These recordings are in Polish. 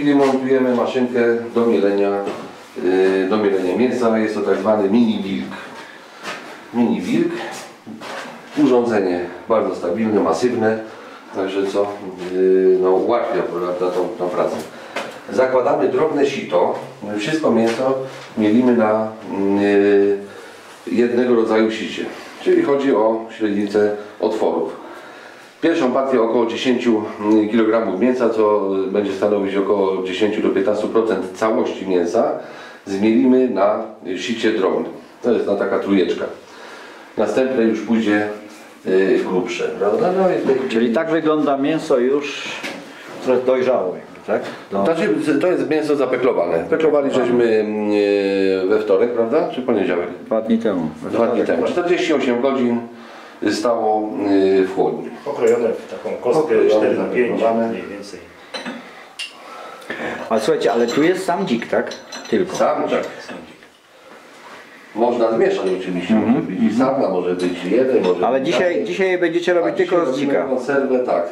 chwili montujemy maszynkę do mielenia, yy, do mielenia mięsa. Jest to tak zwany mini wilk. Mini wilk. Urządzenie bardzo stabilne, masywne, także co yy, no, ułatwia prawda, tą, tą pracę. Zakładamy drobne sito. Wszystko mięso mielimy na yy, jednego rodzaju sicie. Czyli chodzi o średnicę otworów. Pierwszą partię około 10 kg mięsa, co będzie stanowić około 10 do 15% całości mięsa, zmielimy na sicie drobne. To jest na taka trujeczka. Następne już pójdzie y, grubsze, prawda? No i Czyli tak wygląda mięso już trochę dojrzałe, tak? No. Znaczy, to jest mięso zapeklowane. Peklowali żeśmy y, we wtorek, prawda? Czy poniedziałek? Dwa dni temu. Dwa dni temu. 48 godzin stało y, w chłodni. Pokrojone w taką kostkę Pokrojone, 4 na 5 zapakowane. mniej więcej. Ale słuchajcie, ale tu jest sam dzik, tak? Tylko. Sam tak. Można zmieszać oczywiście. Może być i sarna, może być jeden, może Ale być dzisiaj, dzisiaj będziecie A robić tylko z dzika. konserwę tak.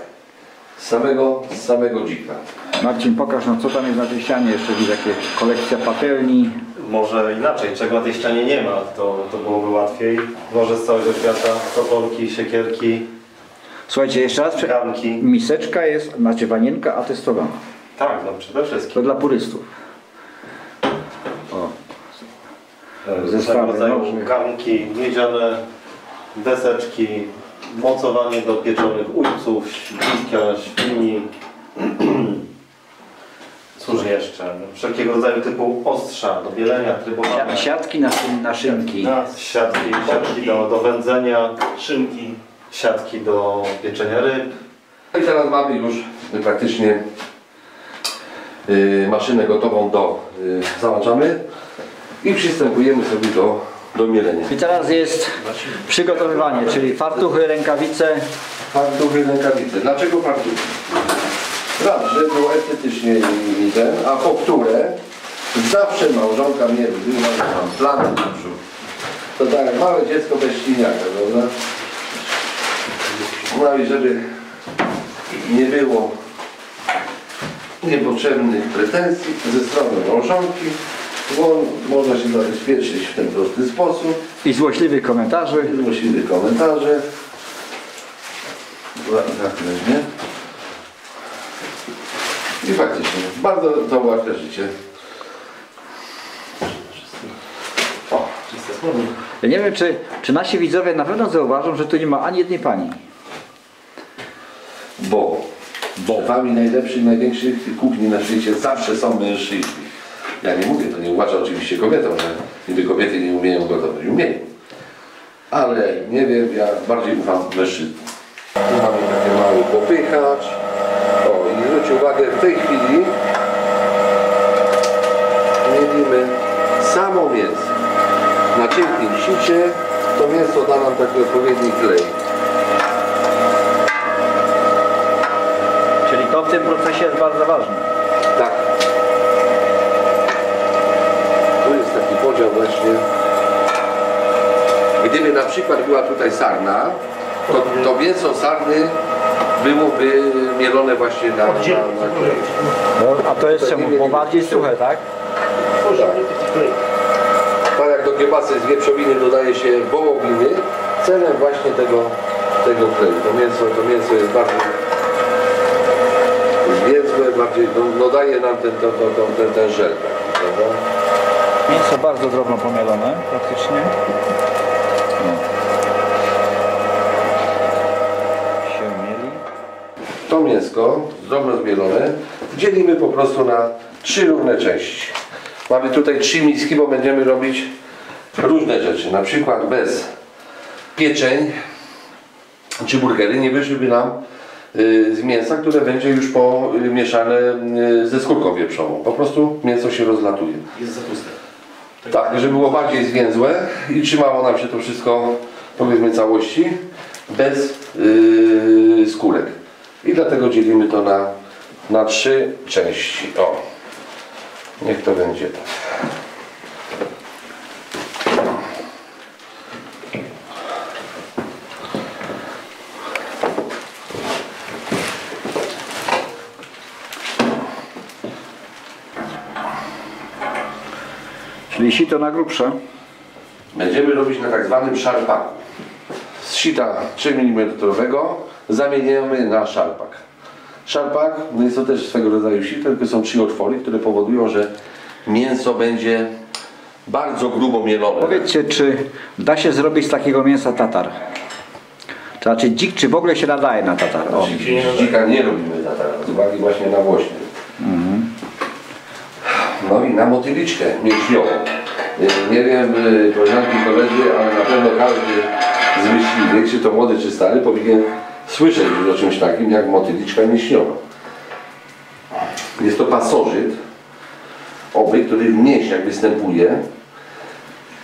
Z samego, z samego dzika. Marcin, pokaż nam co tam jest na tej ścianie. Jeszcze widzę jakieś kolekcja patelni. Może inaczej, czego na tej ścianie nie ma, to, to byłoby łatwiej. Może z całego świata, toporki, siekierki, Słuchajcie, jeszcze raz. garnki. Miseczka jest, znaczy wanienka atestowana. Tak, no przede wszystkim. To dla purystów. O, E, Zestawy rodzaju garnki, miedziane deseczki, mocowanie do pieczonych ujców, śliska, świni. Cóż jeszcze? Wszelkiego rodzaju typu ostrza do bielenia, trybowania. siatki na, szyn- na szynki. Siatki, siatki do, do wędzenia, szynki. siatki do pieczenia ryb. No I teraz mamy już praktycznie y, maszynę gotową do y, załączamy i przystępujemy sobie do, do mielenia. I teraz jest przygotowywanie, czyli fartuchy, rękawice. Fartuchy, rękawice. Dlaczego fartuchy? Raz, że było estetycznie i, i ten, a po które zawsze małżonka mnie wyzywa, że mam plany na brzuch. To tak jak małe dziecko bez ściniaka, prawda? No i żeby nie było niepotrzebnych pretensji ze strony małżonki, bo można się zabezpieczyć w ten prosty sposób. I złośliwych komentarzy. Złośliwe komentarze. Tak weźmie. I faktycznie, bardzo to ułatwia życie. O, Ja nie wiem, czy, czy nasi widzowie na pewno zauważą, że tu nie ma ani jednej pani. bo szefami najlepszych, największych kuchni na świecie zawsze są mężczyźni. Ja nie mówię, to nie ułacza oczywiście kobietom, że niby kobiety nie umieją gotować. Umieją. Ale nie wiem, ja bardziej ufam mężczyznom. Tu mamy takie mały popychacz. Uwagę, w tej chwili mielimy samo mięso. Na cienkim sicie to mięso da nam taki odpowiedni klej. Czyli to w tym procesie jest bardzo ważne. Tak. Tu jest taki podział właśnie. Gdyby na przykład była tutaj sarna, to, to mięso sarny byłoby mielone właśnie na, na, na. No, a to jest czemu? Bo bardziej suche, tak? Tak jak do kiełbasy z wieprzowiny dodaje się wołowiny, celem właśnie tego, tego kleju. To mięso, to mięso jest bardzo zwięzłe, bardziej, no, no daje nam ten, to, to, to, ten, ten żel. Prawda? Mięso bardzo drobno pomielone praktycznie. No. Się mieli. To mięsko, drobno zmielone, dzielimy po prostu na trzy równe części. Mamy tutaj trzy miski, bo będziemy robić różne rzeczy. Na przykład bez pieczeń czy burgery nie wyszłyby nam y, z mięsa, które będzie już pomieszane y, ze skórką wieprzową. Po prostu mięso się rozlatuje. Jest za tłuste. Tak, żeby było bardziej zwięzłe i trzymało nam się to wszystko powiedzmy całości bez yy, skórek i dlatego dzielimy to na, na trzy części. O, niech to będzie tak. Czyli sito na grubsze. Będziemy robić na tak zwanym szarpaku. Z sita 3 mm zamieniamy na szarpak. Szarpak no jest to też swego rodzaju sito, tylko są trzy otwory, które powodują, że mięso będzie bardzo grubo mielone. Powiedzcie, czy da się zrobić z takiego mięsa tatar? To znaczy dzik, czy w ogóle się nadaje na tatar? O. Z dzika nie robimy tatara, z uwagi właśnie na włośnie. No i na motyliczkę mięśniową. Nie wiem, y, koleżanki i koledzy, ale na pewno każdy z myśliwych, czy to młody, czy stary, powinien słyszeć o czymś takim jak motyliczka mięśniowa. Jest to pasożyt, oby, który w mięśniach występuje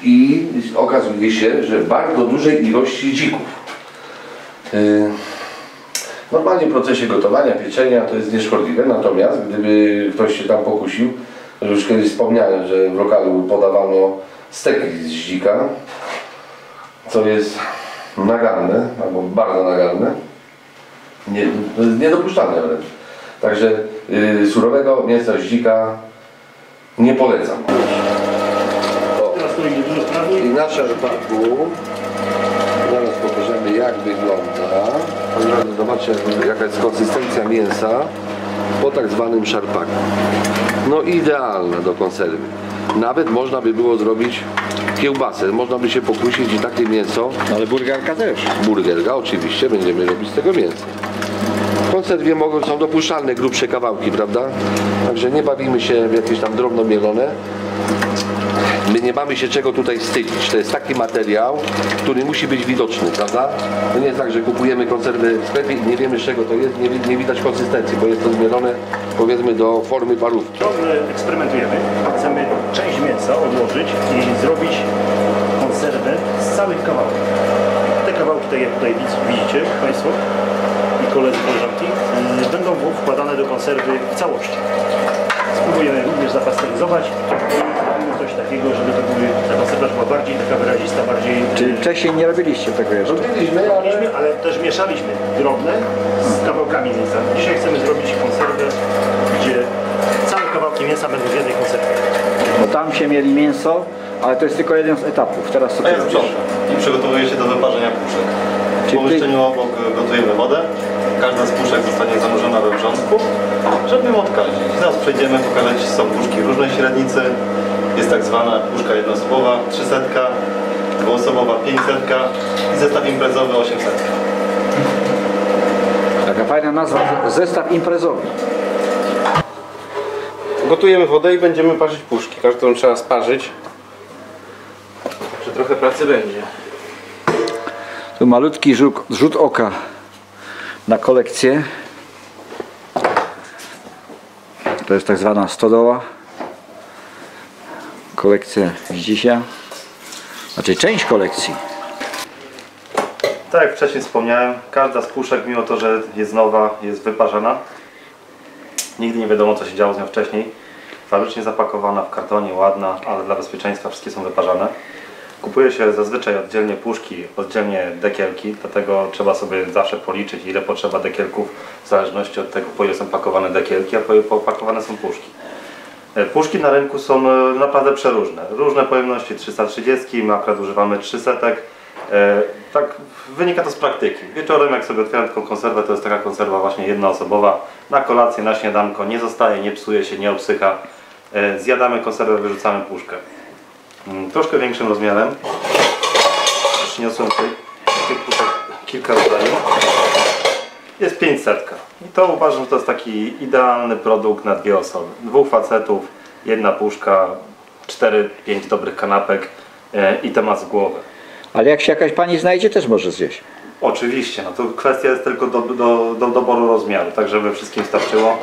i okazuje się, że w bardzo dużej ilości dzików. Y, Normalnie w procesie gotowania, pieczenia to jest nieszkodliwe, natomiast gdyby ktoś się tam pokusił, już kiedyś wspomniałem, że w lokalu podawano steki z dzika, co jest naganne, albo bardzo naganne, nie, to jest niedopuszczalne wręcz. Także y, surowego mięsa dzika nie polecam. I na szarpaku zaraz pokażemy jak wygląda. Od razu zobaczcie jaka jest konsystencja mięsa po tak zwanym szarpaku. No idealna do konserwy. Nawet można by było zrobić kiełbasę. Można by się pokusić i takie mięso, Ale burgerka też. burgerga oczywiście, będziemy robić z tego mięsa. W konserwie mogą, są dopuszczalne grubsze kawałki, prawda? Także nie bawimy się w jakieś tam drobno mielone. My nie mamy się czego tutaj wstydzić. To jest taki materiał, który musi być widoczny, prawda? To nie jest tak, że kupujemy konserwy w sklepie i nie wiemy z czego to jest, nie, nie widać konsystencji, bo jest to zmielone powiedzmy do formy parówki. Ciągle eksperymentujemy. Część mięsa odłożyć i zrobić konserwę z całych kawałków. Te kawałki, tak jak tutaj widz- widzicie Państwo i koledzy, koleżanki, y, będą wkładane do konserwy w całości. Spróbujemy również zapasteryzować i zrobimy coś takiego, żeby to były, ta konserwa była bardziej taka wyrazista, bardziej... Czyli wcześniej nie robiliście tego jeszcze. Robiliśmy, ale Robiliśmy, ale też mieszaliśmy drobne z kawałkami mięsa. Dzisiaj chcemy zrobić konserwę, gdzie całe kawałki mięsa będą w jednej konserwie. Bo tam się mieli mięso, ale to jest tylko jeden z etapów. Teraz ty robisz? sprzątam i przygotowuję się do wyparzenia puszek. W Czyli ty- pomieszczeniu obok gotujemy wodę. Każda z puszek zostanie zanurzona we wrzątku, żeby ją odkazić. Zaraz przejdziemy, pokazać, są puszki różnej średnicy. Jest tak zwana puszka jednoosobowa, 300, dwuosobowa 500 i zestaw imprezowy 800. Taka fajna nazwa, zestaw imprezowy. Gotujemy wodę i będziemy parzyć puszki. Każdą trzeba sparzyć. Że trochę pracy będzie. Tu malutki rzut, rzut oka na kolekcję. To jest tak zwana stodoła. Kolekcja widzicie? Znaczy część kolekcji. Tak jak wcześniej wspomniałem, każda z puszek, mimo to, że jest nowa, jest wyparzana. Nigdy nie wiadomo, co się działo z nią wcześniej. Fabrycznie zapakowana w kartonie, ładna, ale dla bezpieczeństwa wszystkie są wyparzane. Kupuje się zazwyczaj oddzielnie puszki, oddzielnie dekielki, dlatego trzeba sobie zawsze policzyć, ile potrzeba dekielków, w zależności od tego, po ile są pakowane dekielki, a po ile pakowane są puszki. E, Puszki na rynku są e, naprawdę przeróżne. Różne pojemności 330, my akurat używamy 300. E, Tak wynika to z praktyki. Wieczorem jak sobie otwieram taką konserwę, to jest taka konserwa właśnie jednoosobowa. Na kolację, na śniadanko, nie zostaje, nie psuje się, nie obsycha. E, Zjadamy konserwę, wyrzucamy puszkę. Mm, Troszkę większym rozmiarem. Przyniosłem tutaj kilka rodzajów. Jest 500. I to uważam, że to jest taki idealny produkt na dwie osoby. Dwóch facetów, jedna puszka, 4-5 dobrych kanapek e, i temat z głowy. Ale jak się jakaś pani znajdzie, też może zjeść. Oczywiście, no to kwestia jest tylko do, do, do doboru rozmiaru, tak żeby wszystkim starczyło.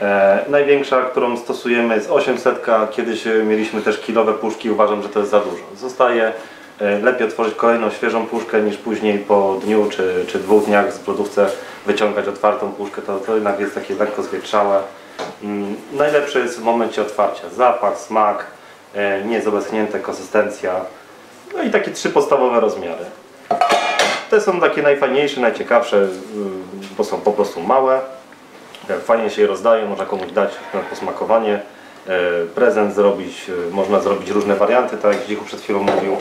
E, największa, którą stosujemy jest 800, kiedyś e, mieliśmy też kilowe puszki, uważam, że to jest za dużo. Zostaje e, lepiej otworzyć kolejną świeżą puszkę niż później po dniu czy, czy dwóch dniach z lodówce wyciągać otwartą puszkę, to, to jednak jest takie lekko zwietrzałe. Mm, najlepsze jest w momencie otwarcia zapach, smak, e, niezobeschnięte konsystencja, no i takie trzy podstawowe rozmiary. Te są takie najfajniejsze, najciekawsze, y, bo są po prostu małe. Jak Fajnie się je rozdaje, można komuś dać na posmakowanie. e, prezent zrobić, e, można zrobić różne warianty, tak jak Dziku przed chwilą mówił,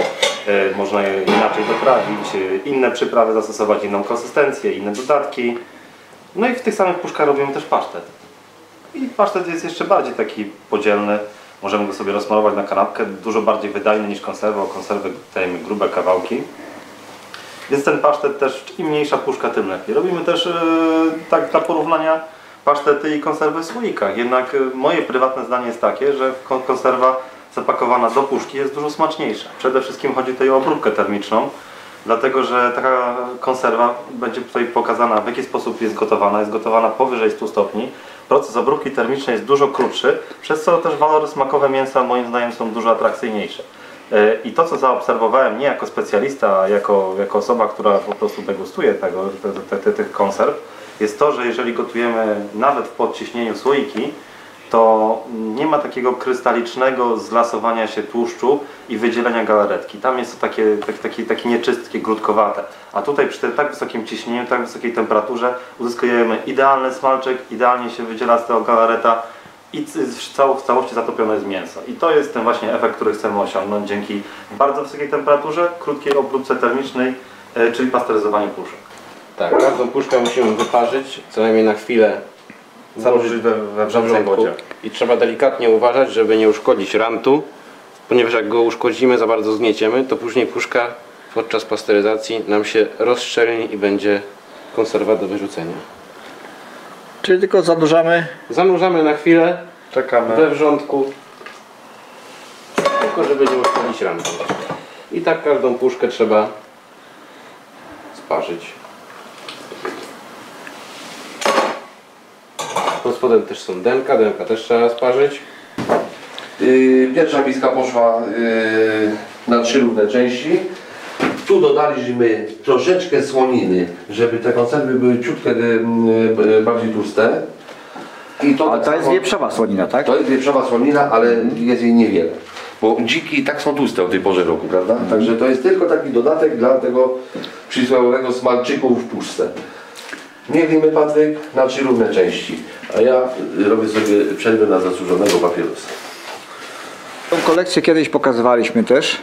e, można je inaczej doprawić, e, inne przyprawy zastosować, inną konsystencję, inne dodatki. No i w tych samych puszkach robimy też pasztet. I pasztet jest jeszcze bardziej taki podzielny. Możemy go sobie rozsmarować na kanapkę, dużo bardziej wydajny niż konserwa, o konserwy dajemy grube kawałki. Więc ten pasztet też, im mniejsza puszka, tym lepiej. Robimy też, e, tak dla porównania, pasztety i konserwy w słoikach. Jednak e, moje prywatne zdanie jest takie, że kon- konserwa zapakowana do puszki jest dużo smaczniejsza. Przede wszystkim chodzi tutaj o obróbkę termiczną, dlatego że taka konserwa będzie tutaj pokazana w jaki sposób jest gotowana. Jest gotowana powyżej 100 stopni. Proces obróbki termicznej jest dużo krótszy, przez co też walory smakowe mięsa moim zdaniem są dużo atrakcyjniejsze. E, I to, co zaobserwowałem nie jako specjalista, a jako, jako osoba, która po prostu degustuje tego, te, te, te, tych konserw, jest to, że jeżeli gotujemy nawet w podciśnieniu słoiki, to nie ma takiego krystalicznego zlasowania się tłuszczu i wydzielenia galaretki. Tam jest to takie, tak, takie, takie nieczystkie, grudkowate. A tutaj przy tym tak wysokim ciśnieniu, tak wysokiej temperaturze uzyskujemy idealny smalczyk, idealnie się wydziela z tego galareta i w całości zatopione jest mięso. I to jest ten właśnie efekt, który chcemy osiągnąć dzięki bardzo wysokiej temperaturze, krótkiej obróbce termicznej, e, czyli pasteryzowaniu puszek. Tak, każdą puszkę musimy wyparzyć, co najmniej na chwilę Założyć we, we wrzątku. wodzie. I trzeba delikatnie uważać, żeby nie uszkodzić rantu, ponieważ jak go uszkodzimy, za bardzo zgnieciemy, to później puszka podczas pasteryzacji nam się rozszczelni i będzie konserwa do wyrzucenia. Czyli tylko zanurzamy. Zanurzamy na chwilę Czekamy. we wrzątku, tylko żeby nie uszkodzić rantu. I tak każdą puszkę trzeba sparzyć. Pod spodem też są denka, denka też trzeba sparzyć. Yy, Pierwsza miska poszła yy, na trzy równe części. Tu dodaliśmy troszeczkę słoniny, żeby te konserwy były ciutkę yy, bardziej tłuste. I to, A tak to jest wieprzowa słonina, tak? To jest wieprzowa słonina, ale jest jej niewiele. Bo dziki i tak są tłuste o tej porze roku, prawda? Także to jest tylko taki dodatek dla tego przysłowiowego smalczyku w puszce. Mielimy Patryk na trzy równe części, a ja robię sobie przerwę na zasłużonego papierosa. Tą kolekcję kiedyś pokazywaliśmy też.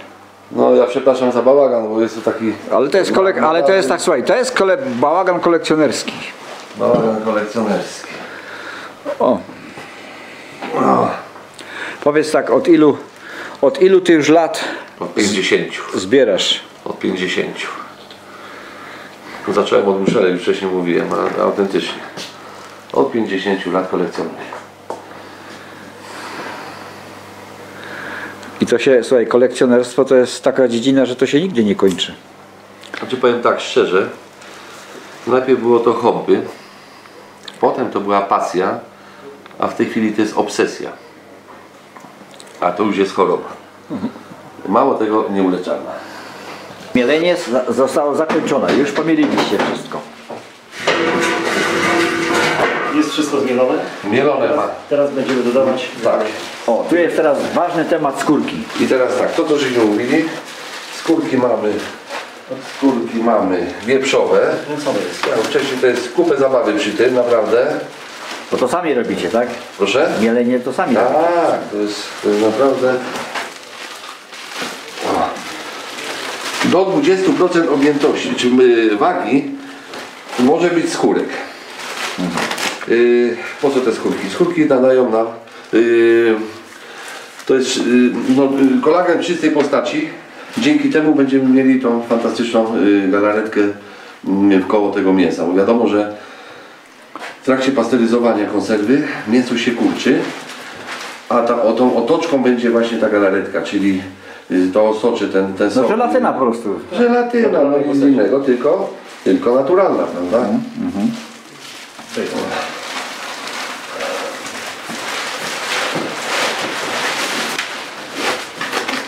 No ja przepraszam za bałagan, bo jest to taki Ale to jest kolek, ale to jest tak, słuchaj, to jest kole, bałagan kolekcjonerski. bałagan kolekcjonerski. O. Powiedz tak, od ilu, od ilu ty już lat Od 50. zbierasz? Od 50. Zacząłem od muszelek, już wcześniej mówiłem, a autentycznie. Od 50 lat kolekcjonuję. I to się, słuchaj, kolekcjonerstwo to jest taka dziedzina, że to się nigdzie nie kończy. Znaczy powiem tak szczerze, najpierw było to hobby, potem to była pasja, a w tej chwili to jest obsesja. A to już jest choroba. Mało tego nieuleczalna. Mielenie zostało zakończone, już pomieliliście wszystko. Jest wszystko zmielone. Mielone ma. Teraz będziemy dodawać Tak. O, tu jest teraz ważny temat skórki. I teraz tak, to co żeśmy mówili, skórki mamy, skórki mamy wieprzowe. Ja, wcześniej to jest kupę zabawy przy tym, naprawdę. Bo to sami robicie, tak? Proszę? Mielenie to sami robicie. Tak, to jest, to jest naprawdę. O. Do 20% objętości, czy y, wagi, może być skórek. Y, po co te skórki? Skórki nadają nam. y, to jest no, kolagen w czystej postaci. Dzięki temu będziemy mieli tą fantastyczną galaretkę y, koło tego mięsa. Bo wiadomo, że w trakcie pasteryzowania konserwy mięso się kurczy, a ta, o tą otoczką będzie właśnie ta galaretka, czyli to osoczy ten, ten No sok. żelatyna po prostu. Żelatyna, no nic innego, tylko, tylko naturalna, prawda?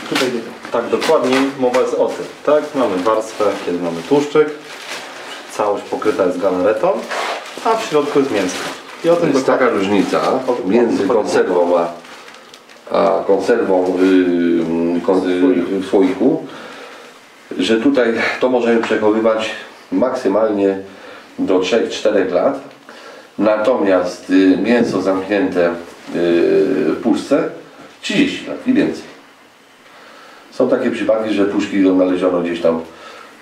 Tutaj tak dokładniej mowa jest o tym. Tak, mamy warstwę, kiedy mamy tłuszczyk, całość pokryta jest galaretą, a w środku jest mięso. I o To tym jest dokładnie. taka różnica między konserwą a, a konserwą y, kon, y, w słoiku, że tutaj to możemy przechowywać maksymalnie do 3-4 lat. Natomiast y, mięso zamknięte w puszce 30 lat i więcej. Są takie przypadki, że puszki odnaleziono gdzieś tam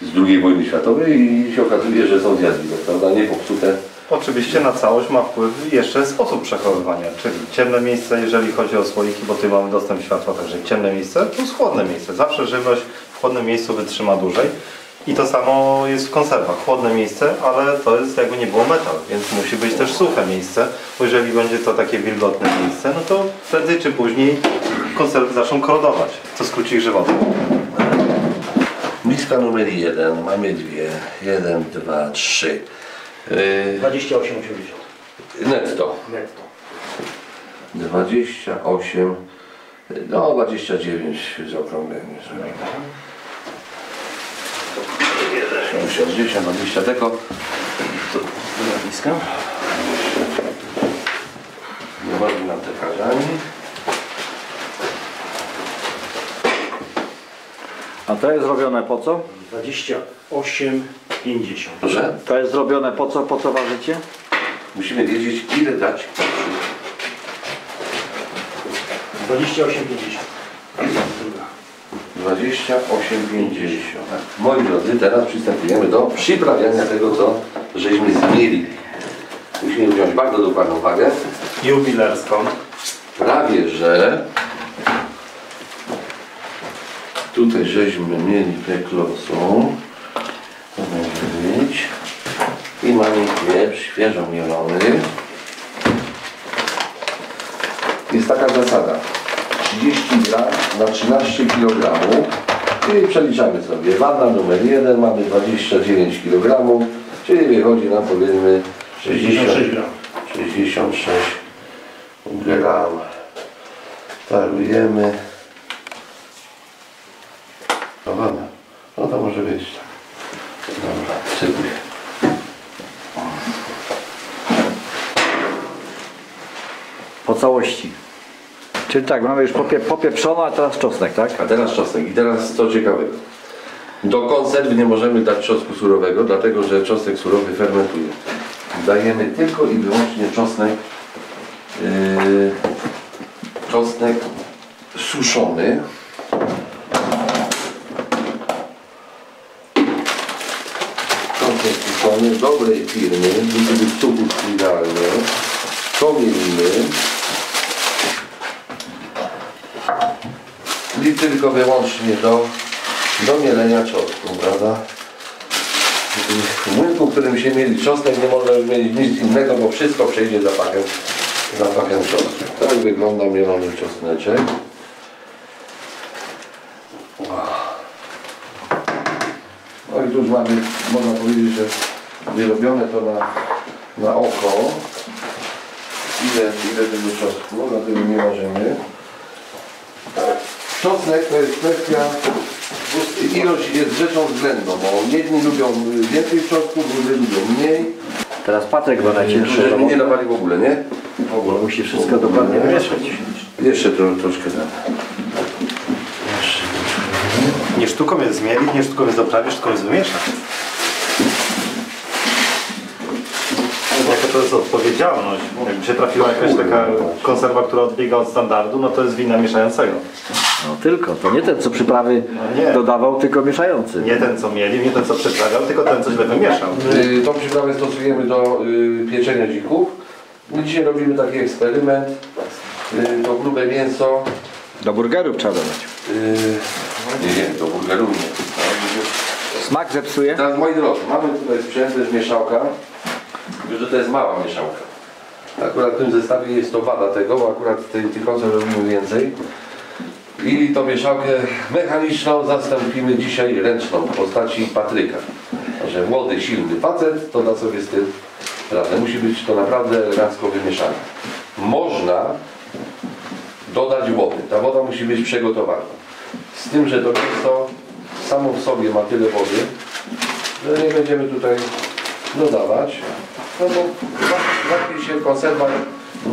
z II wojny światowej i się okazuje, że są zjadliwe, prawda? Nie popsute. Oczywiście na całość ma wpływ jeszcze sposób przechowywania, czyli ciemne miejsce, jeżeli chodzi o słoiki, bo tu mamy dostęp światła, także ciemne miejsce plus chłodne miejsce. Zawsze żywność w chłodnym miejscu wytrzyma dłużej. I to samo jest w konserwach. Chłodne miejsce, ale to jest jakby nie było metal, więc musi być też suche miejsce, bo jeżeli będzie to takie wilgotne miejsce, no to prędzej czy później konserwy zaczną korodować, co skróci ich żywotę. Miska numer jeden, mamy dwie. Jeden, dwa, trzy. Yy, 28,80 netto. netto. 28, no 29 z okrągleniem zrobimy. 80, 20 deko. To Nazwiska. nie robi nam te karzani. A to jest zrobione po co? 28,50 Proszę, To jest zrobione po co? Po co ważycie? musimy wiedzieć ile dać. 28,50 28,50. Moi drodzy, teraz przystępujemy do przyprawiania tego, co żeśmy zmieli. Musimy wziąć bardzo dokładną wagę. Jubilerską. prawie że tutaj żeśmy mieli peklosą i mamy pieprz świeżo mielony. Jest taka zasada. 30 gram na 13 kg i przeliczamy sobie. Wanna numer 1 mamy 29 kg czyli wychodzi nam powiedzmy 60, 66 gram. 66 gram. Tarujemy no to może być tak. Dobra, cybuję. Po całości. Czyli tak, mamy już popie, popieprzono, a teraz czosnek, tak? A teraz czosnek. I teraz co ciekawego. Do konserwy nie możemy dać czosnku surowego, dlatego że czosnek surowy fermentuje. Dajemy tylko i wyłącznie czosnek yy, czosnek suszony. Suszony dobrej firmy, musi być cukru idealny. To mielimy. I tylko wyłącznie do, do mielenia czosnku, prawda? W młynku, w którym się mieli czosnek, nie można mieć nic innego, bo wszystko przejdzie zapachem, zapachem czosnku. Tak wygląda mielony czosneczek. No i tu już mamy, można powiedzieć, że wyrobione to na, na oko. Ile, ile tego czosnku, dlatego nie możemy. Czosnek to jest kwestia, ilość jest rzeczą względną, bo jedni lubią więcej czosnku, drudzy lubią mniej. Teraz Patryk ma najcięższą Żeby nie dawali w ogóle, nie? W ogóle. Musi wszystko dokładnie wymieszać. Jeszcze tro, troszkę. Jeszcze. Nie sztuką jest zmielić, nie sztuką jest doprawić, sztuką jest wymieszać. Jaka to jest odpowiedzialność. Jakby się trafiła jakaś taka konserwa, która odbiega od standardu, no to jest wina mieszającego. No tylko, to nie ten co przyprawy No nie. dodawał, tylko mieszający. Nie ten co mieli, nie ten co przyprawiał, tylko ten co źle wymieszał. Y, Tą przyprawę stosujemy do y, pieczenia dzików. My dzisiaj robimy taki eksperyment. Y, to grube mięso. Do burgerów trzeba dodać. Y, nie, nie, do burgeru nie. Smak zepsuje? Teraz moi drodzy, mamy tutaj sprzęt, to jest mieszałka. Już że to jest mała mieszałka. Akurat w tym zestawie jest to wada tego, bo akurat tej, tych konserw robimy więcej. I tą mieszałkę mechaniczną zastąpimy dzisiaj ręczną w postaci Patryka. Że młody, silny facet to da sobie z tym radę. Musi być to naprawdę elegancko wymieszane. Można dodać wody. Ta woda musi być przygotowana. Z tym, że to mięso samo w sobie ma tyle wody, że nie będziemy tutaj dodawać. No bo łatwiej się w konserwach yy,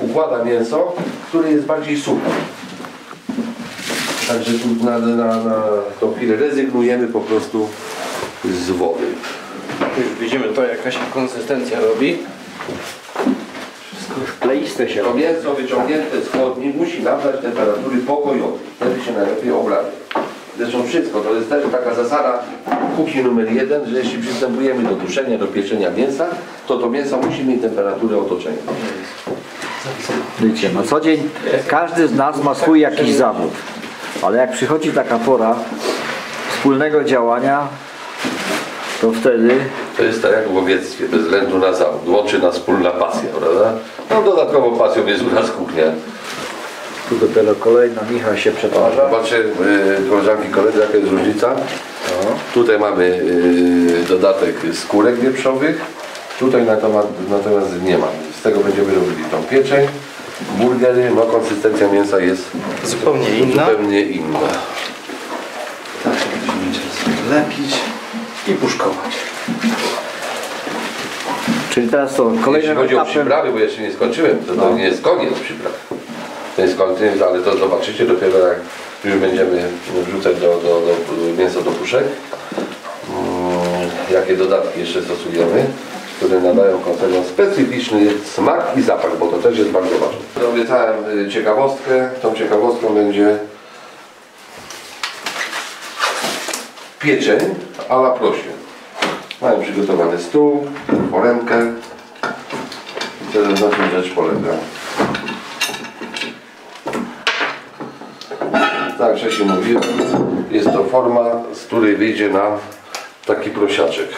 układa mięso, które jest bardziej suche. Także tu na, na, na tą chwilę rezygnujemy po prostu z wody. Widzimy to jaka się konsystencja robi. Wszystko Kleiste się To robi. mięso wyciągnięte z chłodni musi nabrać temperatury pokojowej. Wtedy się najlepiej oblaje. Zresztą wszystko, to jest też taka zasada kuchni numer jeden, że jeśli przystępujemy do duszenia, do pieczenia mięsa, to to mięso musi mieć temperaturę otoczenia. Wiecie, na co dzień każdy z nas ma swój jakiś zawód. Ale jak przychodzi taka pora wspólnego działania, to wtedy To jest tak jak w łowiectwie, bez względu na zawód. Łączy nas wspólna pasja, prawda? No dodatkową pasją jest u nas kuchnia. Tu dopiero kolejna Michał się przetwarza. Zobaczcie, yy, koleżanki, koledzy, jaka jest różnica. Tutaj mamy yy, dodatek skórek wieprzowych. Tutaj natomiast, natomiast nie ma. Z tego będziemy robili tą pieczeń. Burgery, no konsystencja mięsa jest Zupełnie inna. zupełnie inna. Tak, będziemy lepić i puszkować. Czyli teraz to Jeśli kolejnym chodzi o przyprawy, bo jeszcze nie skończyłem, to, to No. nie jest koniec przypraw. Jest koniec, ale to zobaczycie dopiero jak już będziemy wrzucać do, do, do mięso do puszek. Mm, jakie dodatki jeszcze stosujemy, które nadają konserwom specyficzny smak i zapach, bo to też jest bardzo ważne. Obiecałem y, ciekawostkę. Tą ciekawostką będzie pieczeń a la prosie. Mają przygotowany stół, foremkę. I teraz na czym rzecz polega. Tak, jak wcześniej mówiłem, jest to forma, z której wyjdzie nam taki prosiaczek.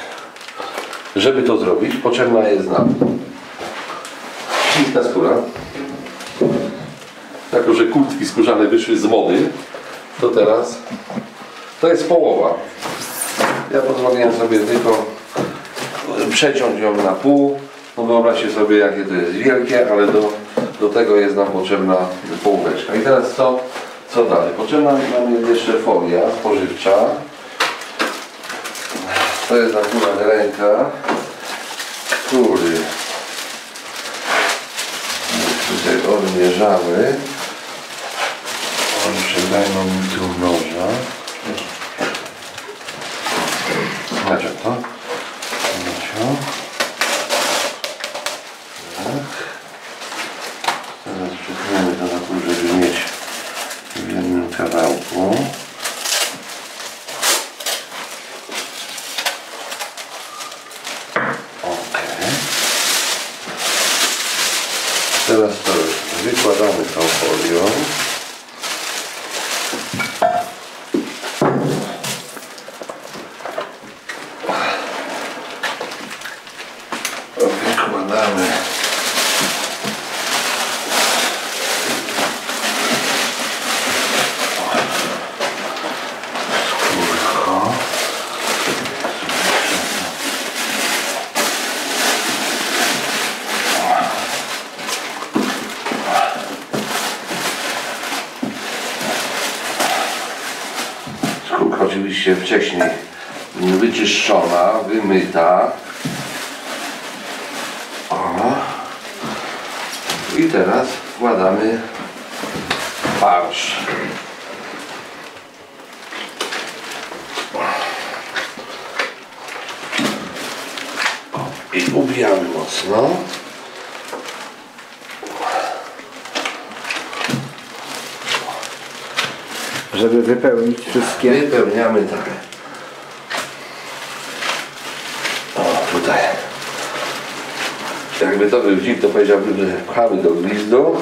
Żeby to zrobić, potrzebna jest nam śliska skóra. Jako, że kurtki skórzane wyszły z mody, to teraz to jest połowa. Ja pozwoliłem sobie tylko przeciąć ją na pół. No wyobraźcie sobie jakie to jest wielkie, ale do, do tego jest nam potrzebna połóweczka. I teraz co, co dalej? Potrzebna nam jest jeszcze folia spożywcza. To jest akurat ręka, który tutaj odmierzamy. Oni dajmy mi tu noża. Znaczy to. Znaczy. Tak. Teraz przytniemy to na pół, żeby mieć w jednym kawałku. Ok. Teraz to już wykładamy tą folią. Wykładamy. Skórko. Skórka oczywiście wcześniej wyczyszczona, wymyta. O. I teraz wkładamy farsz. O, I ubijamy mocno. żeby wypełnić wszystkie. Wypełniamy tak. O, tutaj. Jakby to był dzik, to powiedziałbym, że pchamy do gwizdu.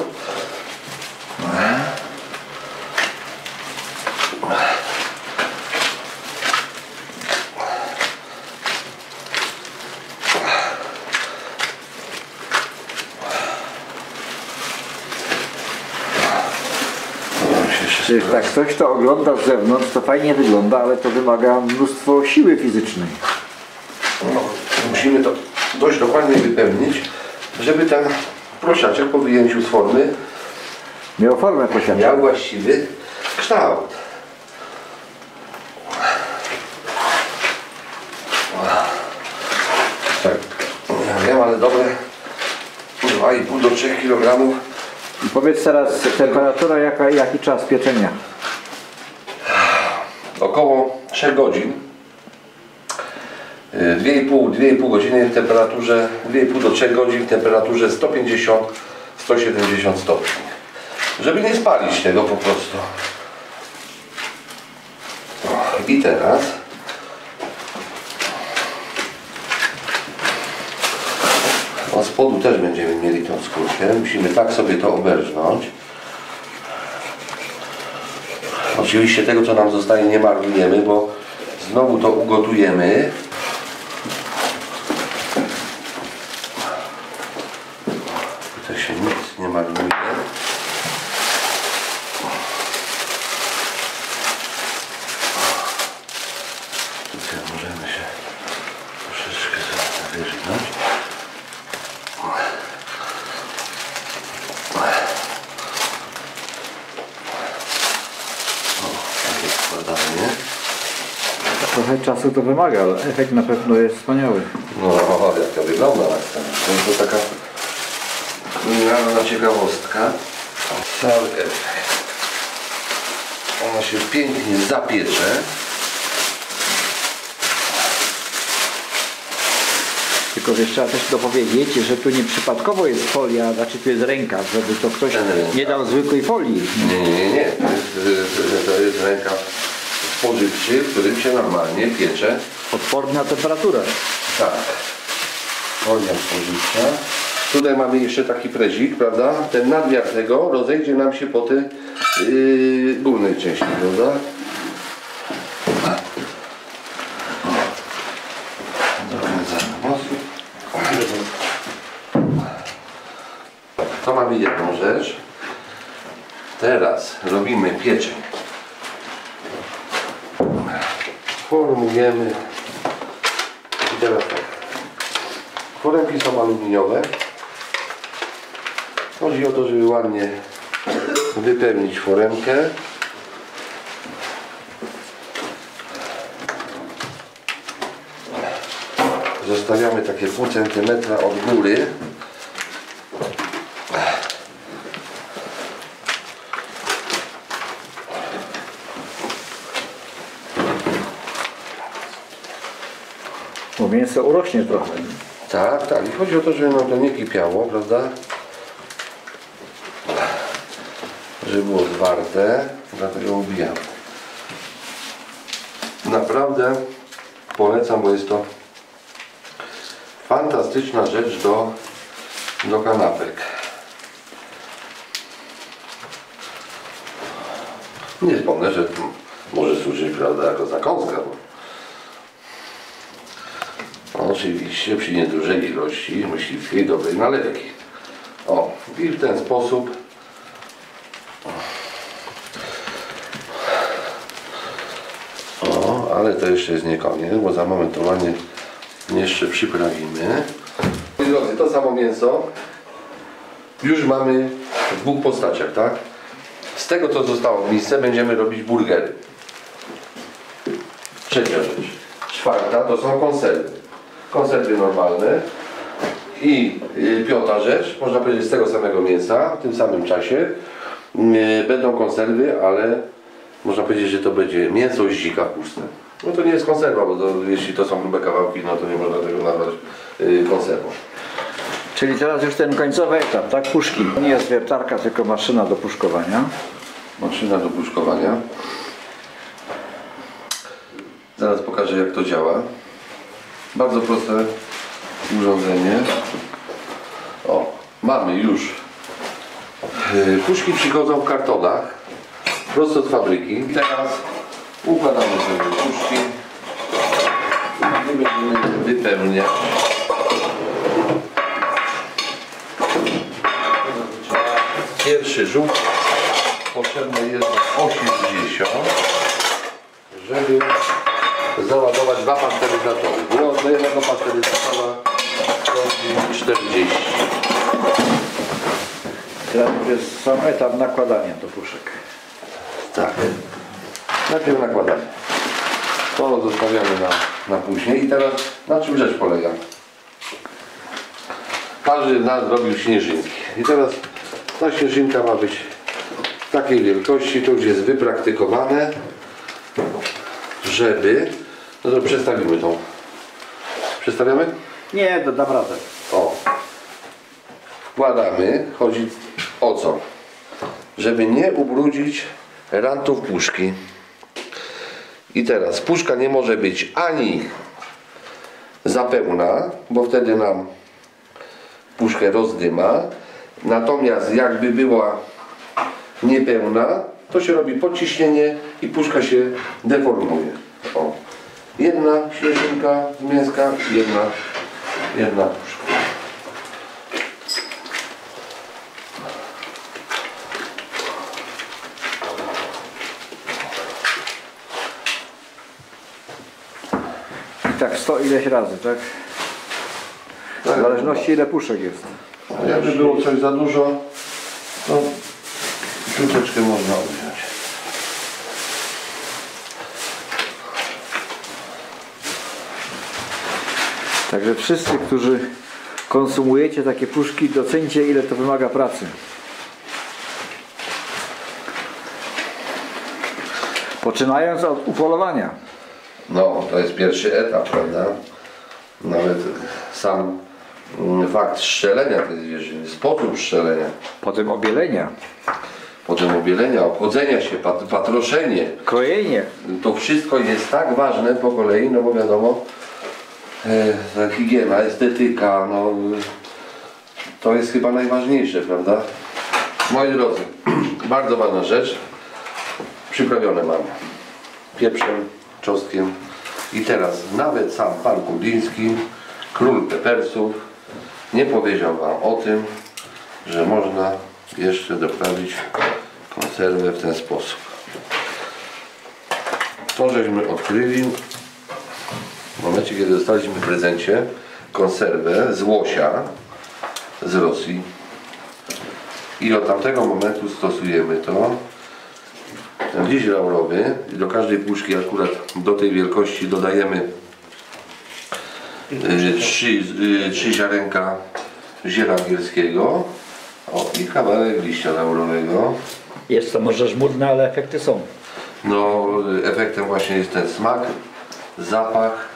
Czyli tak ktoś to ogląda z zewnątrz, to fajnie wygląda, ale to wymaga mnóstwo siły fizycznej. No, musimy to dość dokładnie wypełnić, żeby ten prosiaczek po wyjęciu z formy Miał formę posiadania. miał właściwy kształt. Tak, ja ale dobre 2,5 do 3 kg. Powiedz teraz temperatura, jaka, jaki czas pieczenia? Około 3 godzin. y, 2,5 godziny w temperaturze 2,5 do 3 godzin w temperaturze 150-170 stopni. Żeby nie spalić tego po prostu. I teraz od spodu też będziemy mieli tą skórkę. Musimy tak sobie to oberżnąć. Oczywiście tego co nam zostaje nie marnujemy, bo znowu to ugotujemy. To się nic nie marnuje. Tutaj możemy się troszeczkę zawierzyć. Takie składanie. Trochę czasu to wymaga, ale efekt na pewno jest wspaniały. No, jak to wygląda na scenie. No, to taka kulinarna ciekawostka. Cały efekt. Ona się pięknie zapiecze. Tylko wiesz, trzeba też dopowiedzieć, że tu nie przypadkowo jest folia, znaczy tu jest rękaw, żeby to ktoś nie dał zwykłej folii. Nie, nie, nie, nie. To jest, to jest rękaw spożywczy, w którym się normalnie piecze. Odporny na temperaturę. Tak. Folia spożywcza. Tutaj mamy jeszcze taki prezik, prawda? Ten nadmiar tego rozejdzie nam się po tej yy, górnej części, prawda? To mamy jedną rzecz. Teraz robimy pieczeń. Formujemy. Tak. Foremki są aluminiowe. Chodzi o to, żeby ładnie wypełnić foremkę. Zostawiamy takie pół centymetra od góry. Bo mięso urośnie trochę. Tak, tak. I chodzi o to, żeby nam to nie kipiało, prawda? Żeby było zwarte, dlatego ubijamy. Naprawdę polecam, bo jest to fantastyczna rzecz do, do kanapek. Nie wspomnę, że może służyć prawda, jako zakąska. Bo Oczywiście przy niedużej ilości myśliwskiej dobrej nalewki. O, i w ten sposób O, ale to jeszcze jest nie koniec, bo za moment to jeszcze przyprawimy. Moi drodzy, to samo mięso już mamy w dwóch postaciach, tak? Z tego co zostało w misce będziemy robić burgery. Trzecia rzecz. Czwarta to są konserwy. Konserwy normalne. I y, piąta rzecz, można powiedzieć z tego samego mięsa, w tym samym czasie. Y, Będą konserwy, ale można powiedzieć, że to będzie mięso z dzika puste. No to nie jest konserwa, bo to, jeśli to są grube kawałki, no to nie można tego nazwać y, konserwą. Czyli teraz już ten końcowy etap, tak? Puszki. Nie jest wiertarka, tylko maszyna do puszkowania. Maszyna do puszkowania. Zaraz pokażę jak to działa. Bardzo proste urządzenie. O, mamy już. Yy, Puszki przychodzą w kartonach. Prosto od fabryki. Teraz układamy sobie puszki. I będziemy wypełniać. Pierwszy rzut potrzebne jest 80, żeby załadować dwa pasteryzatory. Do, do jednego pasteryzatora wchodzi 40. Teraz jest sam etap nakładania do puszek. Tak. Najpierw nakładamy. To zostawiamy na, na później. I teraz na czym rzecz polega? Każdy z nas zrobił śnieżynki. I teraz ta śnieżynka ma być takiej wielkości, to już jest wypraktykowane, żeby, no to przestawimy tą Przestawiamy? Nie, to dam radę. O. Wkładamy. Chodzi o co? Żeby nie ubrudzić rantów puszki. I teraz puszka nie może być ani za pełna, bo wtedy nam puszkę rozdyma. Natomiast jakby była niepełna, to się robi podciśnienie i puszka się deformuje. Jedna śnieżynka z mięska, jedna, jedna puszka. I tak sto ileś razy, tak? W zależności ile puszek jest. A jakby było coś za dużo, to troszeczkę można Także wszyscy, którzy konsumujecie takie puszki, docencie ile to wymaga pracy. Poczynając od upolowania. No, to jest pierwszy etap, prawda? Nawet sam mm, fakt strzelenia tej zwierzyny, sposób strzelenia, Potem obielenia, potem obielenia, obchodzenia się, pat, patroszenie. krojenie. To wszystko jest tak ważne po kolei, no bo wiadomo, higiena, estetyka, no e, to jest chyba najważniejsze, prawda? Moi drodzy, bardzo ważna rzecz. Przyprawione mam pieprzem, czosnkiem i teraz nawet sam pan Kudiński, król pepersów, nie powiedział wam o tym, że można jeszcze doprawić konserwę w ten sposób. To żeśmy odkryli w momencie, kiedy dostaliśmy w prezencie konserwę z łosia z Rosji. I od tamtego momentu stosujemy to. Liść laurowy i do każdej puszki akurat do tej wielkości dodajemy y, trzy, y, trzy ziarenka ziela angielskiego o, i kawałek liścia laurowego. Jest to może żmudne, ale efekty są. No, efektem właśnie jest ten smak, zapach.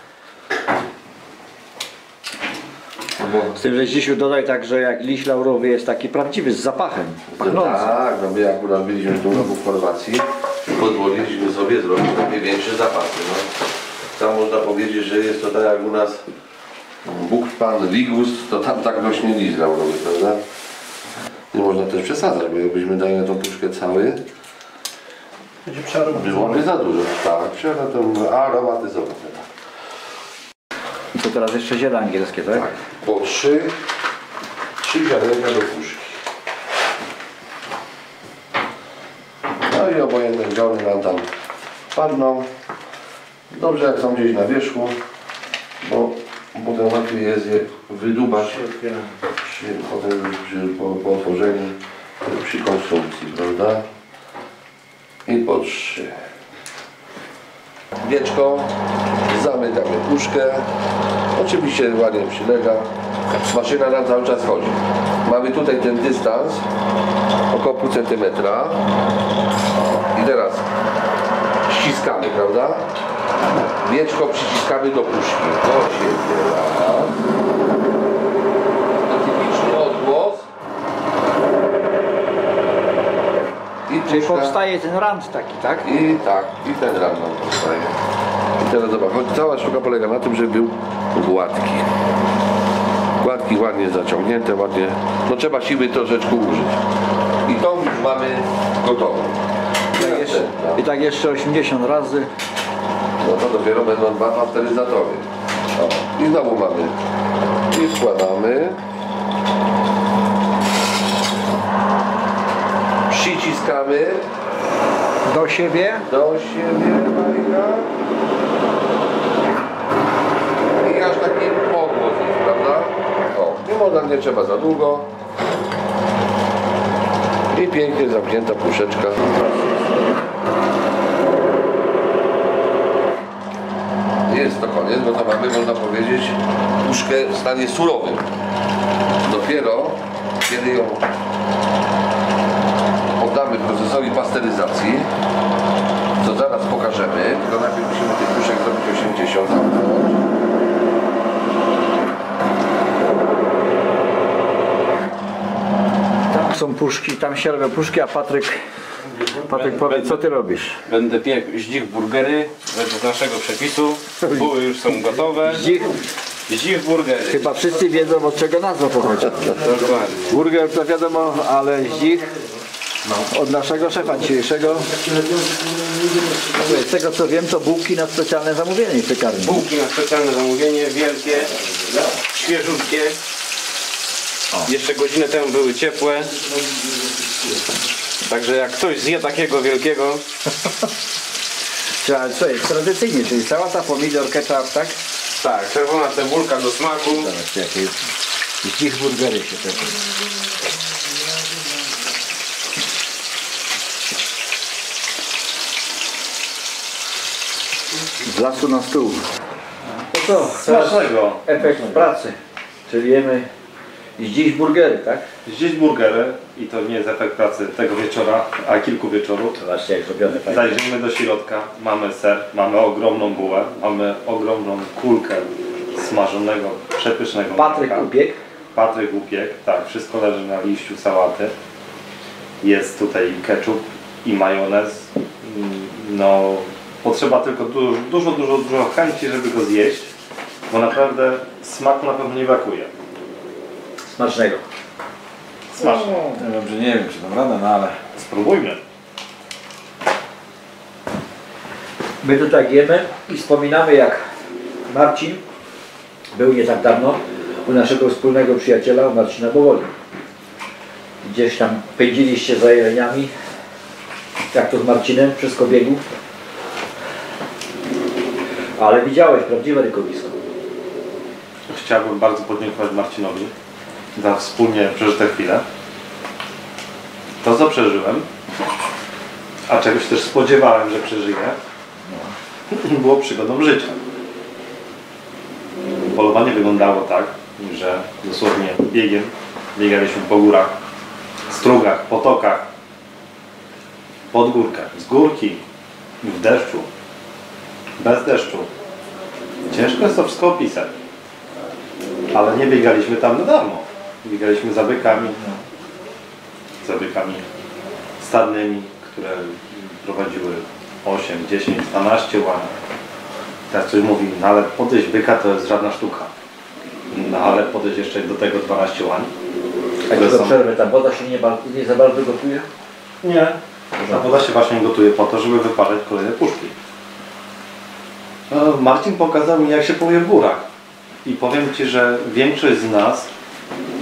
No Z tym, że Zdzisiu dodaj tak, że jak liść laurowy jest taki prawdziwy, z zapachem, pachnący. tak, no my akurat byliśmy roku w Chorwacji i pozwoliliśmy sobie zrobić takie większe zapasy. No. Tam można powiedzieć, że jest to tak jak u nas Bóg Pan Ligus, to tam tak rośnie liść laurowy, prawda? Nie można też przesadzać, bo jakbyśmy dali na tą puszkę cały, Będzie przearomatyzowane. byłoby za dużo. Tak, aromatyzować. Tak. I to teraz jeszcze ziele angielskie, tak? Tak, po trzy, trzy ziarenka do puszki. No i obojętne grony nam tam padną. Dobrze jak są gdzieś na wierzchu, bo potem łatwiej jest je wydubać przy, potem przy, po, po otworzeniu, przy konsumpcji, prawda? I po trzy. Wieczko, zamykamy puszkę. Oczywiście ładnie przylega. Maszyna nam cały czas chodzi. Mamy tutaj ten dystans około pół centymetra. I teraz ściskamy, prawda? Wieczko przyciskamy do puszki. Typiczny odgłos. I Czyli powstaje ten rand taki, tak? i tak, i ten ram nam powstaje. I teraz zobacz, choć cała sztuka polega na tym, żeby był gładki. Gładki, ładnie zaciągnięte, ładnie. No trzeba siły troszeczkę użyć. I tą już mamy gotową. I Tak jeszcze. I tak jeszcze 80 razy. No to dopiero będą dwa pasteryzatory. I znowu mamy. I wkładamy. Przyciskamy Do siebie. do siebie, Marika. I aż taki pogłos jest, prawda? O, nie można, nie trzeba za długo. I pięknie zamknięta puszeczka. Jest to koniec, bo to mamy, można powiedzieć, puszkę w stanie surowym. Dopiero, kiedy ją poddamy procesowi pasteryzacji, co zaraz pokażemy, tylko najpierw musimy tych puszek zrobić 80 Tam są puszki, tam się robią puszki, a Patryk Patryk powie, co ty robisz? Będę piekł źdźich burgery według naszego przepisu. Buły już są gotowe. Źdźich? Burgery. Chyba wszyscy wiedzą od czego nazwa pochodzi. Burger to wiadomo, ale źdźich dzik od naszego szefa dzisiejszego. Z tego co wiem, to bułki na specjalne zamówienie w piekarni. Bułki na specjalne zamówienie, wielkie, świeżutkie. Jeszcze godzinę temu były ciepłe. Także jak ktoś zje takiego wielkiego, Trzeba, co jest tradycyjnie, czyli sałata, pomidor, ketchup, tak? tak, czerwona cebulka do smaku. Zobaczcie, jakie dzik burgery się też. Z lasu na stół. To co? Smacznego. efekt pracy. Czyli jemy dziś burgery, tak? Zjeść burgery i to nie jest efekt pracy tego wieczora, a kilku wieczorów. Zobaczcie jak zrobione fajnie. Zajrzymy do środka, mamy ser, mamy ogromną bułę, mamy ogromną kulkę smażonego, przepysznego Patryk mleka. upiekł. Patryk upiekł, tak, wszystko leży na liściu sałaty. Jest tutaj ketchup i majonez. Mm, No, potrzeba tylko dużo, dużo, dużo, dużo chęci, żeby go zjeść, bo naprawdę smaku na pewno nie brakuje. Smacznego. Smaczne. Ja wiem, że nie wiem, czy dam radę, no ale Spróbujmy. My tu tak jemy i wspominamy jak Marcin był nie tak dawno u naszego wspólnego przyjaciela, u Marcina Bowoli. Gdzieś tam pędziliście za jeleniami, jak to z Marcinem, wszystko biegł. Ale widziałeś prawdziwe rykowisko. Chciałbym bardzo podziękować Marcinowi za wspólnie przeżyte chwile. To, co przeżyłem, a czegoś też spodziewałem, że przeżyję, było przygodą życia. Polowanie wyglądało tak, że dosłownie biegiem biegaliśmy po górach, strugach, potokach, pod górkę, z górki, w deszczu, bez deszczu. Ciężko jest to wszystko opisać. Ale nie biegaliśmy tam na darmo. Biegaliśmy za bykami. Za bykami stadnymi, które prowadziły 8, 10, 12 łań. Teraz ktoś mówi, no ale podejść byka to jest żadna sztuka. No ale podejść jeszcze do tego 12 łań. Jak które do są- przerwy ta woda się nie, nie za bardzo gotuje? Nie. Ta woda się właśnie gotuje po to, żeby wyparzać kolejne puszki. E, Marcin pokazał mi, jak się w górach. I powiem Ci, że większość z nas,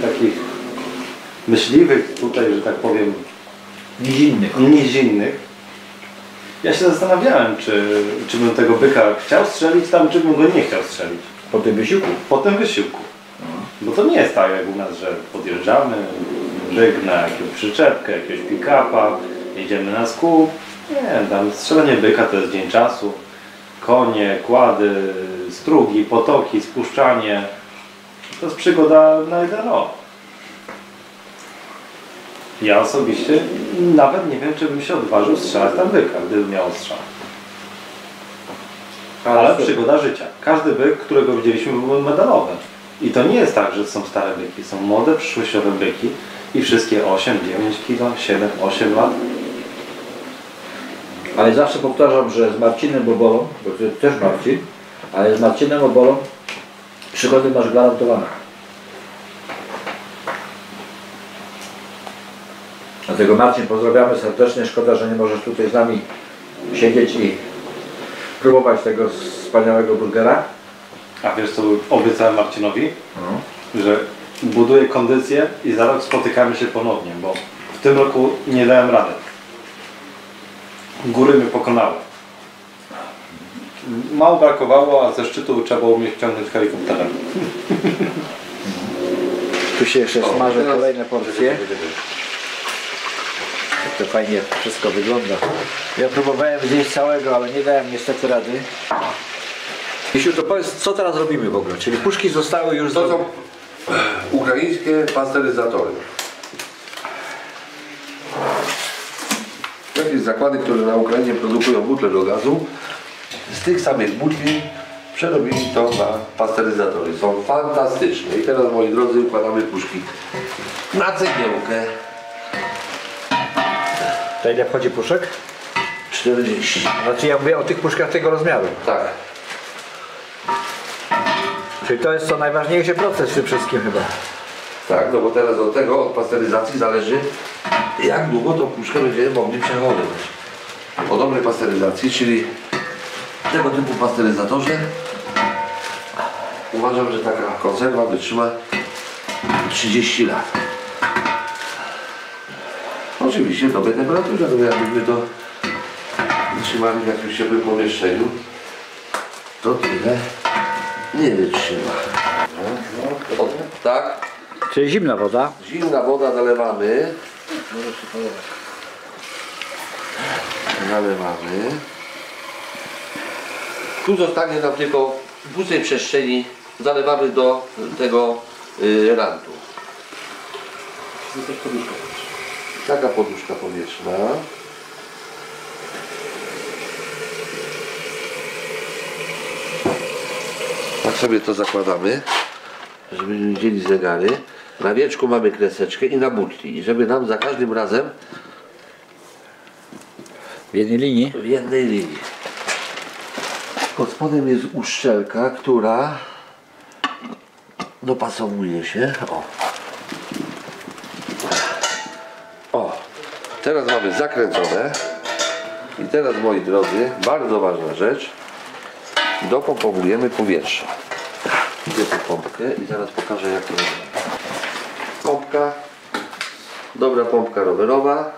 takich myśliwych tutaj, że tak powiem, Nizinnych. nizinnych, ja się zastanawiałem, czy, czy bym tego byka chciał strzelić tam, czy bym go nie chciał strzelić. Po tym wysiłku. Po tym wysiłku. Bo to nie jest tak jak u nas, że podjeżdżamy, byk na jakąś przyczepkę, jakiegoś pick-upa, jedziemy na skup. Nie, tam strzelanie byka to jest dzień czasu. Konie, kłady, strugi, potoki, spuszczanie. To jest przygoda na jeden rok. Ja osobiście nawet nie wiem, czy bym się odważył strzelać tam byka, gdybym miał strzał. Ale przygoda życia. Każdy byk, którego widzieliśmy, był medalowy. I to nie jest tak, że są stare byki. Są młode, przyszłościowe byki i wszystkie 8, 9 kg, 7, 8 lat. Ale zawsze powtarzam, że z Marcinem Bobolą, bo to też Marcin, ale z Marcinem Obolą przygody masz gwarantowane. Dlatego Marcin pozdrawiamy serdecznie. Szkoda, że nie możesz tutaj z nami siedzieć i próbować tego wspaniałego burgera. A wiesz co obiecałem Marcinowi? Że buduję kondycję i za rok spotykamy się ponownie, bo w tym roku nie dałem rady. Góry mnie pokonały. Mało brakowało, a ze szczytu trzeba było mnie wciągnąć helikopterem. Tu się jeszcze smażę teraz- kolejne porcje. Jak to fajnie wszystko wygląda. Ja próbowałem zjeść całego, ale nie dałem niestety rady. Jeśli to powiedz, co teraz robimy w ogóle? Czyli puszki zostały już To do... są ukraińskie pasteryzatory. Jakieś zakłady, które na Ukrainie produkują butle do gazu, z tych samych butli przerobili to na pasteryzatory. Są fantastyczne. I teraz, moi drodzy, układamy puszki na cegiełkę. To ile wchodzi puszek? 40. Znaczy ja mówię o tych puszkach tego rozmiaru. Tak. Czyli to jest co najważniejszy proces w tym wszystkim chyba. Tak, no bo teraz od tego, od pasteryzacji zależy jak długo tą puszkę będziemy mogli przechowywać. Po dobrej pasteryzacji, czyli tego typu pasteryzatorze uważam, że taka konserwa wytrzyma 30 lat. Oczywiście w dobrej temperaturze, no jakbyśmy to trzymali w jakimś ciepłym pomieszczeniu, to tyle nie wytrzyma. No, o, tak, Czyli zimna woda. Zimna woda zalewamy. Zalewamy. Tu zostanie nam tylko w pustej przestrzeni zalewamy do tego y, rantu. Taka poduszka powietrzna. Tak sobie to zakładamy żebyśmy widzieli zegary. Na wieczku mamy kreseczkę i na butli. I żeby nam za każdym razem W jednej linii. w jednej linii. Pod spodem jest uszczelka, która dopasowuje się. O. o. Teraz mamy zakręcone. I teraz moi drodzy, bardzo ważna rzecz. Dopompowujemy powietrze. Idę po pompkę i zaraz pokażę jak to robię. Pompka. Dobra pompka rowerowa.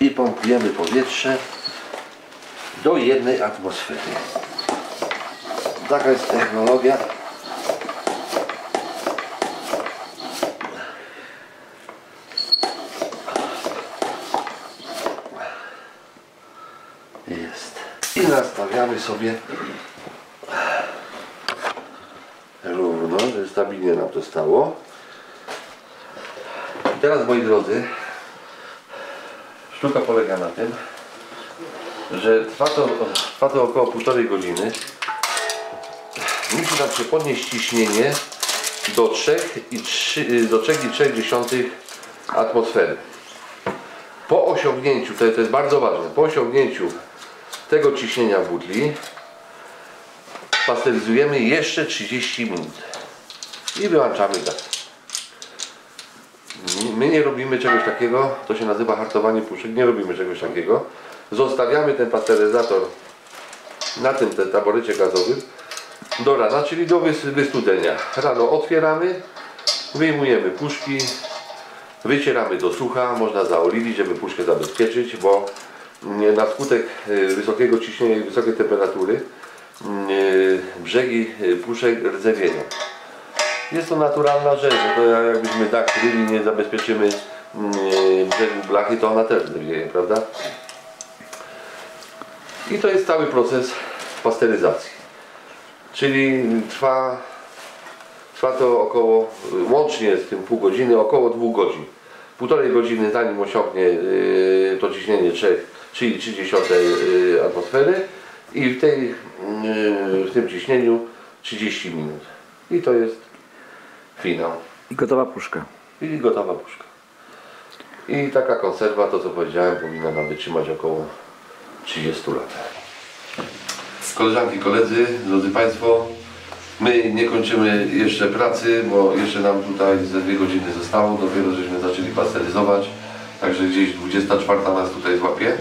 I pompujemy powietrze do jednej atmosfery. Taka jest technologia. Jest. I nastawiamy sobie stabilnie nam to stało. I teraz moi drodzy, sztuka polega na tym, że trwa to, trwa to około półtorej godziny. Musi nam się podnieść ciśnienie do 3,3 do 3,3 atmosfery. Po osiągnięciu, to, jest bardzo ważne, po osiągnięciu tego ciśnienia butli pasteryzujemy jeszcze 30 minut i wyłączamy gaz. My nie robimy czegoś takiego, to się nazywa hartowanie puszek, nie robimy czegoś takiego. Zostawiamy ten pasteryzator na tym te taborecie gazowym do rana, czyli do wys- wystudzenia. Rano otwieramy, wyjmujemy puszki, wycieramy do sucha, można zaoliwić, żeby puszkę zabezpieczyć, bo mm, na skutek y, wysokiego ciśnienia i wysokiej temperatury y, brzegi y, puszek rdzewienią. Jest to naturalna rzecz, to jak- jakbyśmy tak kryli, nie zabezpieczymy mm, brzegu blachy, to ona też rdzewie, prawda? I to jest cały proces pasteryzacji. Czyli trwa, trwa to około, łącznie z tym pół godziny, około dwóch godzin. Półtorej godziny zanim osiągnie y, to ciśnienie 3, czyli 30 y, atmosfery i w, tej, y, w tym ciśnieniu 30 minut. I to jest finał. I gotowa puszka. I gotowa puszka. I taka konserwa, to co powiedziałem, powinna nam wytrzymać około 30 lat. Koleżanki, koledzy, drodzy Państwo, my nie kończymy jeszcze pracy, bo jeszcze nam tutaj ze dwie godziny zostało, dopiero żeśmy zaczęli pasteryzować, także gdzieś 24 nas tutaj złapie.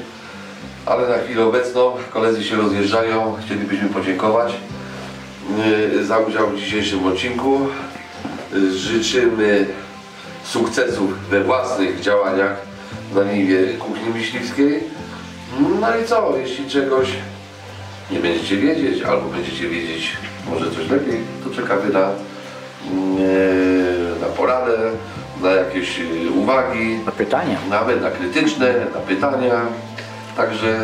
Ale na chwilę obecną koledzy się rozjeżdżają, chcielibyśmy podziękować yy, za udział w dzisiejszym odcinku. Życzymy sukcesów we własnych działaniach na niwie kuchni myśliwskiej. No i co, jeśli czegoś nie będziecie wiedzieć, albo będziecie wiedzieć może coś lepiej, to czekamy na, mm, na poradę, na jakieś y, uwagi, Na pytania. nawet na krytyczne, na pytania. Także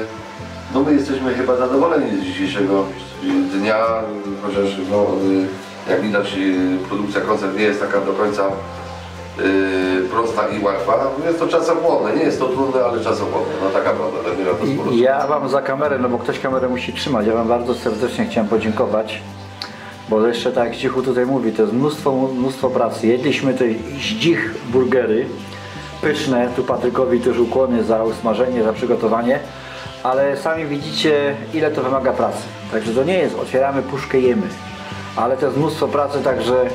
no my jesteśmy chyba zadowoleni z dzisiejszego dnia, chociaż no, y, jak widać y, produkcja koncertu nie jest taka do końca y, prosta i łatwa. Jest to czasochłonne, nie jest to trudne, ale czasochłonne. No taka prawda, to sporo. Ja Wam za kamerę, no bo ktoś kamerę musi trzymać, ja Wam bardzo serdecznie chciałem podziękować Bo jeszcze tak jak Cichu tutaj mówi, to jest mnóstwo, mnóstwo pracy. Jedliśmy te zdzich burgery, pyszne, tu Patrykowi też ukłony za usmażenie, za przygotowanie, ale sami widzicie ile to wymaga pracy. Także to nie jest otwieramy puszkę, jemy, ale to jest mnóstwo pracy, także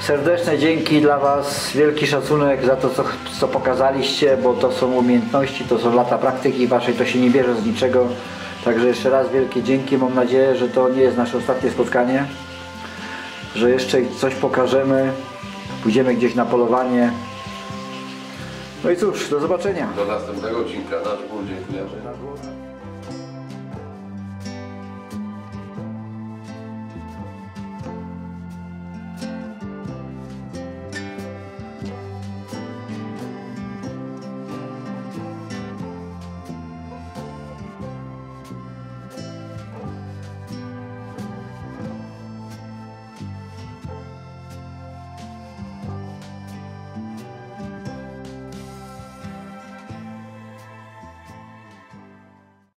serdeczne dzięki dla Was, wielki szacunek za to co, co pokazaliście, bo to są umiejętności, to są lata praktyki Waszej, to się nie bierze z niczego. Także jeszcze raz wielkie dzięki, mam nadzieję, że to nie jest nasze ostatnie spotkanie że jeszcze coś pokażemy, pójdziemy gdzieś na polowanie. No i cóż, do zobaczenia. Do następnego odcinka. Ból dziękujemy.